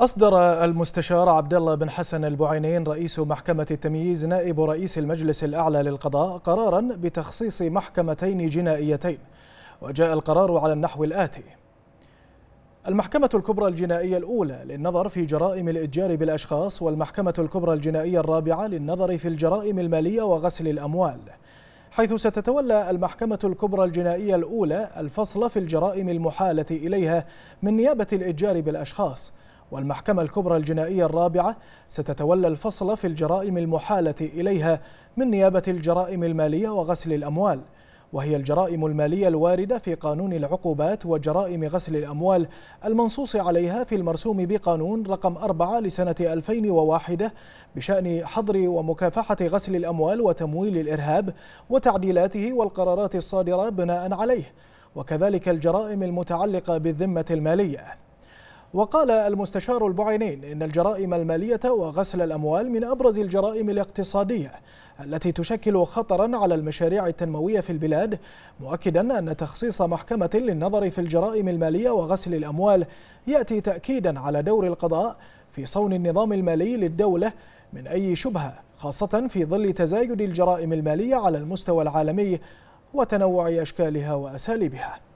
أصدر المستشار عبد الله بن حسن البعينين رئيس محكمة التمييز نائب رئيس المجلس الأعلى للقضاء قرارا بتخصيص محكمتين جنائيتين وجاء القرار على النحو الآتي. المحكمة الكبرى الجنائية الأولى للنظر في جرائم الإتجار بالأشخاص والمحكمة الكبرى الجنائية الرابعة للنظر في الجرائم المالية وغسل الأموال. حيث ستتولى المحكمة الكبرى الجنائية الأولى الفصل في الجرائم المحالة إليها من نيابة الإتجار بالأشخاص والمحكمة الكبرى الجنائية الرابعة ستتولى الفصل في الجرائم المحالة إليها من نيابة الجرائم المالية وغسل الأموال وهي الجرائم المالية الواردة في قانون العقوبات وجرائم غسل الأموال المنصوص عليها في المرسوم بقانون رقم 4 لسنة 2001 بشأن حظر ومكافحة غسل الأموال وتمويل الإرهاب وتعديلاته والقرارات الصادرة بناء عليه وكذلك الجرائم المتعلقة بالذمة المالية. وقال المستشار البعينين إن الجرائم المالية وغسل الأموال من أبرز الجرائم الاقتصادية التي تشكل خطرا على المشاريع التنموية في البلاد مؤكدا أن تخصيص محكمة للنظر في الجرائم المالية وغسل الأموال يأتي تأكيدا على دور القضاء في صون النظام المالي للدولة من أي شبهة خاصة في ظل تزايد الجرائم المالية على المستوى العالمي وتنوع أشكالها وأساليبها.